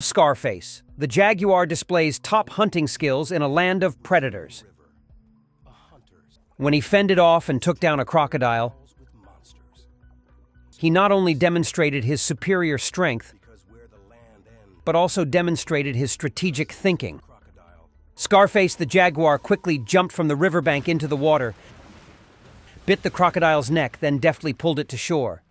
Scarface, the jaguar displays top hunting skills in a land of predators. When he fended off and took down a crocodile, he not only demonstrated his superior strength, but also demonstrated his strategic thinking. Scarface the jaguar quickly jumped from the riverbank into the water, bit the crocodile's neck, then deftly pulled it to shore.